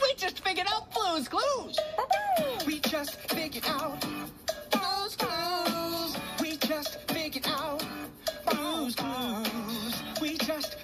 Mm-hmm. We just figured out Blue's Clues. We just figured out Blue's Clues. We just figured out Blue's Clues. We just